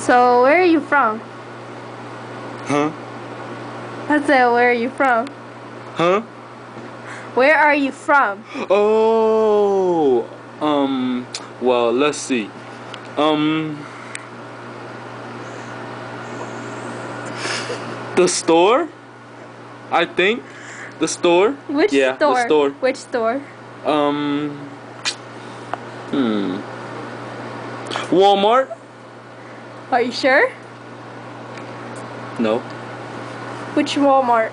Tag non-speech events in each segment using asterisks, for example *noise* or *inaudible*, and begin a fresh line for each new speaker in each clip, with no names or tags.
So where are you from?
Huh?
I said, where are you from?
Huh?
Where are you from?
Oh, um, well, let's see. Um, the store, I think. The store.
Which
yeah,
store?
the store.
Which store?
Um, hmm. Walmart?
Are you sure?
No.
Which Walmart?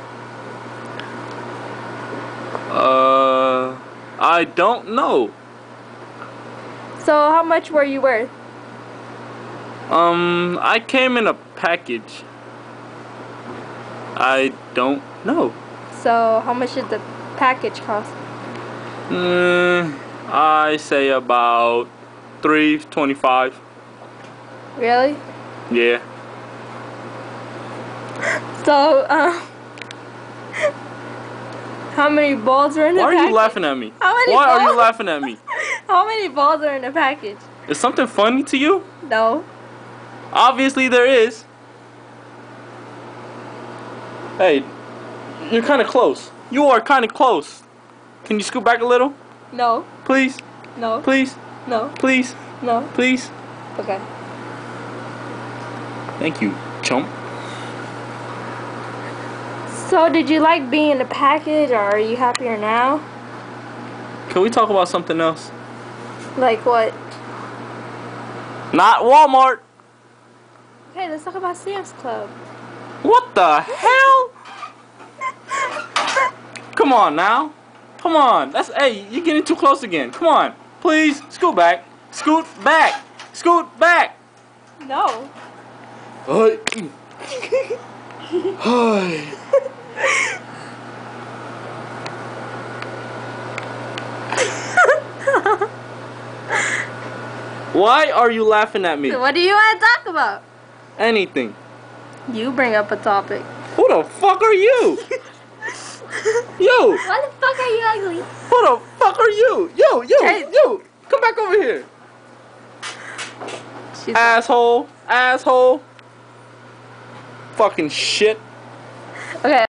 Uh, I don't know.
So how much were you worth?
Um, I came in a package. I don't know.
So how much did the package cost?
Mm, I say about three twenty-five.
Really?
Yeah.
So um, how many balls are in the
Why are you laughing at me?
How many
Why are you
balls?
laughing at me? *laughs*
How many balls are in the package?
Is something funny to you?
No.
Obviously there is. Hey, you're kind of close. You are kind of close. Can you scoot back a little?
No.
Please,
No.
please,
No.
please,
No.
please.
Okay.
Thank you, chump.
So did you like being in the package or are you happier now?
Can we talk about something else?
Like what?
Not Walmart.
Okay, let's talk about Sam's Club.
What the hell? Come on now. Come on. That's hey, you're getting too close again. Come on. Please scoot back. Scoot back. Scoot back.
No.
Hey. *laughs* Hey. Why are you laughing at me?
What do you want to talk about?
Anything.
You bring up a topic.
Who the fuck are you? *laughs* Yo,
Why the fuck are you ugly?
who the fuck are you? Yo, yo,
Hey.
yo, come back over here.
She's
Asshole, asshole. Fucking shit.
okay.